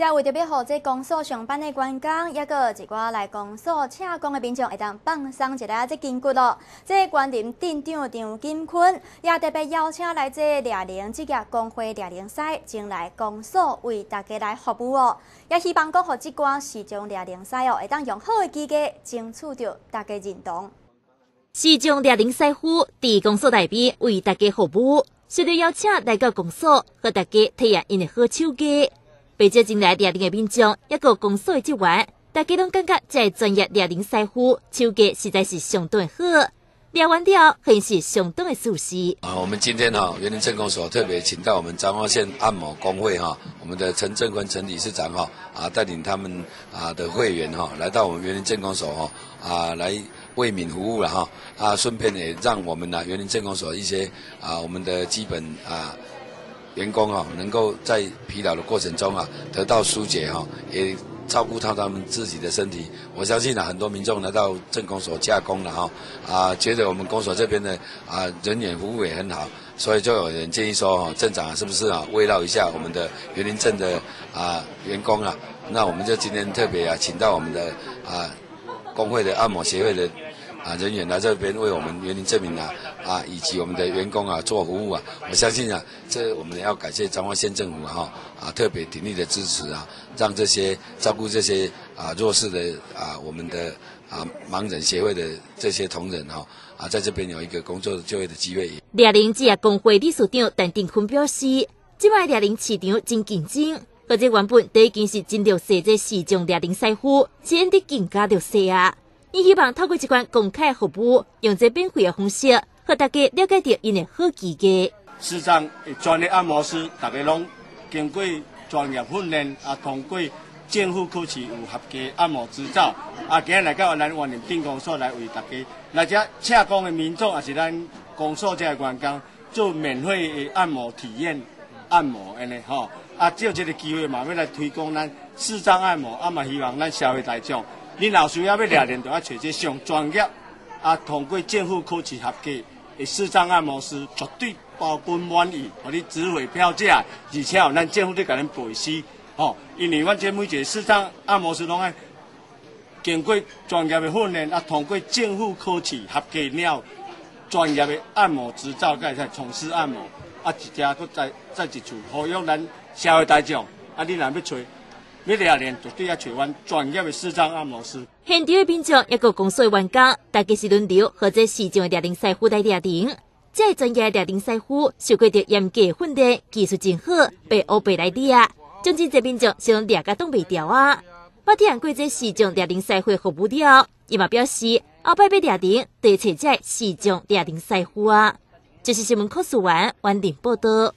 在为着要让这公所上班的员工，也个一寡来公所请工的民众，会当放松一下这筋骨咯。这关林店长张金坤也特别邀请来这猎人职业工会猎人赛，前来公所为大家来服务哦。也希望讲，互这关市中猎人赛哦，会当用好的机会争取到大家认同。市中猎人赛夫伫公所内边为大家服务，需要邀请来到公所，和大家体验因的好手艺。被这进来猎人的民众，一个公所的职员，大家拢感觉这专业猎人师傅手艺实在是相当好，聊完了很是相当的舒适。啊，我们今天哈园林镇公所特别请到我们彰化县按摩工会哈，我们的陈正坤陈理事长哈啊带领他们啊的会员哈来到我们园林镇公所哈啊来为民服务了哈啊顺便也让我们呢园林镇公所一些啊我们的基本啊。员工啊，能够在疲劳的过程中啊，得到疏解哈，也照顾到他们自己的身体。我相信呢，很多民众来到镇公所加工了哈，啊，觉得我们公所这边的啊人员服务也很好，所以就有人建议说，哈，镇长是不是啊，慰劳一下我们的园林镇的啊员工啊？那我们就今天特别啊，请到我们的啊工会的按摩协会的。啊，人员来这边为我们园林证明啊，啊，以及我们的员工啊做服务啊，我相信啊，这我们要感谢彰化县政府哈啊特别鼎力的支持啊，让这些照顾这些啊弱势的啊我们的啊盲人协会的这些同仁哈啊在这边有一个工作就业的机会。猎人职业工会理事长陈定坤表示，今摆猎人市场真竞争，或者原本都已经是真弱势这市场猎人师傅，现在更加弱势啊。伊希望透过这款公开服务，用这免费的方式，和大家了解到因的好机会。市长专业按摩师，大家拢经过专业训练，啊，通过政府考试有合格按摩执照，啊，今日来到咱万宁定公所来为大家，来这洽工的民众，也是咱公所这员工做免费的按摩体验按摩安尼吼，啊，借这个机会嘛，要来推广咱视障按摩，啊嘛希望咱社会大众。你老需要要两年，就要找这上专业啊，通过政府考试合格的视障按摩师，绝对包本满意，互你值回票价，而且哦，咱政府在给咱培师，吼，因为阮这每一个视障按摩师拢爱经过专业的训练，啊，通过政府考试合格了，专业的按摩执照，才才从事按摩，啊，一家搁再再一处，呼吁咱社会大众，啊，你若要找。要猎人绝对要找阮专业的视障按摩师。现场的民众一个公司的员工，大家是轮流或者市场的猎人师傅来猎人。这专业猎人师傅受过着严格训练，技术真好，被欧贝来猎。将真这民众是用猎个挡袂掉啊！我听过这市场猎人师傅服务了，伊嘛表示后摆要猎人得找这市场猎人师傅啊。就是新闻科数完完整报道。